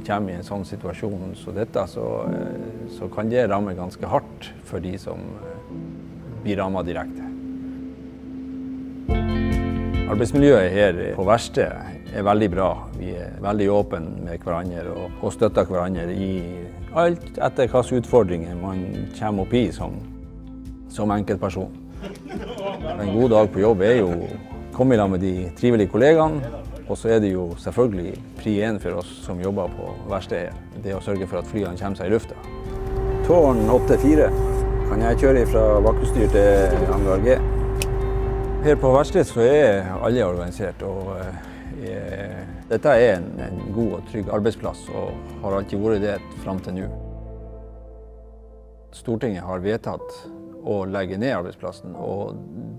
kommer i en sånn situasjon som dette, så, eh, så kan det ramme ganske hardt for de som eh, blir ramma direkte. Arbeidsmiljøet her på verkstedet er veldig bra. Vi er veldig åpne med hverandre og, og støtter hverandre i alt etter hvilke utfordringer man kommer opp i som, som enkeltperson. En god dag på jobb er jo å komme i med de trivelige kollegaene. Og så er det jo selvfølgelig pri én for oss som jobber på verkstedet. Det å sørge for at flyene kommer seg i lufta. Tårn 84 kan jeg kjøre fra bakkestyr til hangar G. Her på verkstedet så er alle organisert. og eh, Dette er en, en, god og trygg arbeidsplass og har alltid vært det fram til nå. Stortinget har vedtatt å legge ned arbeidsplassen, og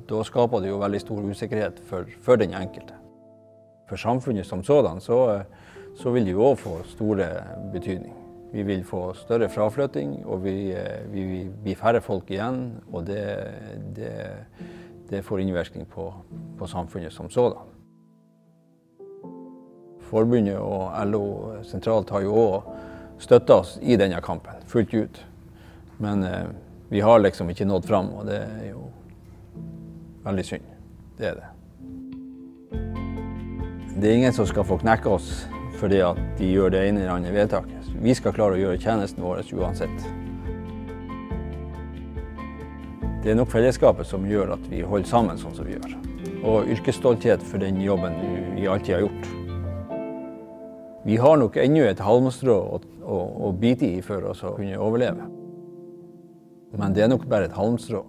da skaper det jo veldig stor usikkerhet for, for den enkelte. For samfunnet som sådan så, så vil det jo òg få store betydning. Vi vil få større fraflytting, og vi, vi, vi blir færre folk igjen. Og det, det, det får innvirkning på, på samfunnet som sådan. Forbundet og LO sentralt har jo òg støtta oss i denne kampen, fullt ut. Men eh, vi har liksom ikke nådd fram, og det er jo veldig synd. Det er det. Det er ingen som skal få knekke oss fordi at de gjør det ene eller andre vedtaket. Vi skal klare å gjøre tjenesten vår uansett. Det er nok fellesskapet som gjør at vi holder sammen sånn som vi gjør. Og yrkesstolthet for den jobben vi alltid har gjort. Vi har nok ennå et halmstrå å, å, å bite i for oss å kunne overleve. Men det er nok bare et halmstrå.